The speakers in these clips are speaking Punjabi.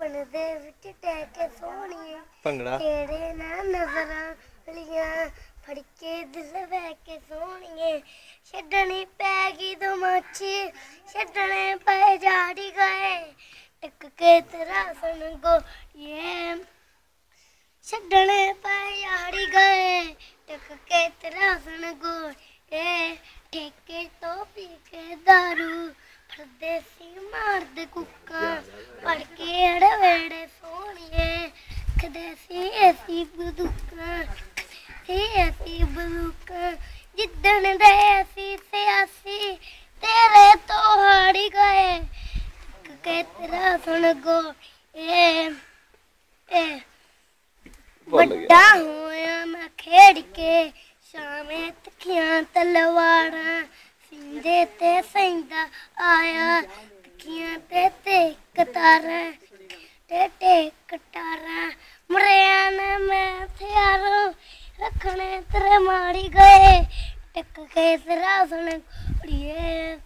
ਸੁਪਨੇ ਦੇ ਵਿੱਚ ਟਹਿ ਕੇ ਸੋਹਣੀਏ। ਭੰਗੜਾ। ਤੇਰੇ ਨਾਲ ਨਜ਼ਰਾਂ ਲੀਆਂ ਫੜ ਕੇ ਦਿਲ ਵਹਿ ਕੇ ਸੋਹਣੀਏ। ਛੱਡਣੀ ਪੈ ਗਈ ਦਮਾਚੀ ਛੱਡਣੇ ਪੈ ਜਾੜੀ ਗਏ। ਟਿਕ ਕੇ ਤੇਰਾ ਸੁਣ ਗੋ ਇਹ ਛੱਡਣੇ ਪੈ ਜਾੜੀ ਗਏ ਟਿਕ ਕੇ ਤੇਰਾ ਸੁਣ ਗੋ ਇਹ ਠੇਕੇ ਤੋਂ ਪੀ ਕੇ ਦਾਰੂ ਪਰਦੇਸੀ ਮਾਰਦੇ ਕੁੱਕਾਂ ਪੜ ਕੇ ਕਦੇਸੀ ਐਸੀ ਬਦੁੱਕਾਂ ਸੀ ਐਸੀ ਬਦੁੱਕਾਂ ਜਿੱਦਣ ਦੇ ਅਸੀਂ ਸਿਆਸੀ ਤੇਰੇ ਤੋਂ ਹਾੜੀ ਗਏ। ਕਿ ਤੇਰਾ ਸੁਣ ਗੋ ਇਹ ਇਹ ਭੁੱਲ ਗਿਆ। ਵੱਡਾ ਹੋਇਆ ਮੈਂ ਖੇਡ ਕੇ ਸ਼ਾਮੇ ਤਖੀਆਂ ਤਲਵਾਰਾਂ ਸਿੰਦੇ ਤੇ ਸੈਂਦਾ ਆਇਆ ਤਖੀਆਂ ਤੇ ਤੇ ਕਤਾਰਾਂ ਤੇ ਤੇ ਕਟਾਰਾਂ। ਰੱਖਣੇ ਤੇਰੇ ਮਾਰੀ ਗਏ, ਟਿਕ ਕੇ ਤੇਰਾ ਸੁਣ ਕੁੜੀਏ।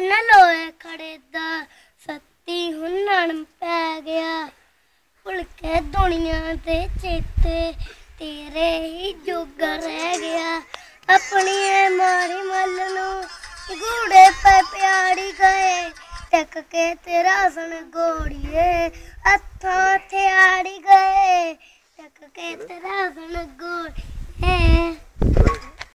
ਨਾ ਲੋਏ ਖੜੇ ਦਾ ਸੱਤੀ ਹੁਨਣ ਪੈ ਗਿਆ। ਭੁੱਲ ਕੇ ਦੁਨੀਆ ਦੇ ਚੇਤੇ ਤੇਰੇ ਹੀ ਜੋਗਾ ਰਹਿ ਗਿਆ। ਆਪਣੀ ਐ ਮਾਰੀ ਮੱਲ ਨੂੰ ਗੂੜੇ ਪੈ ਪਿਆੜੀ ਗਏ। ਟੱਕ ਕੇ ਤੇਰਾ ਸੁਣ ਗੋੜੀਏ, ਹੱਥਾਂ ਤੇ ਆੜੀ ਗਏ। ਟੱਕ ਕੇ ਤੇਰਾ ਸਣ ਗੋੜੀਏ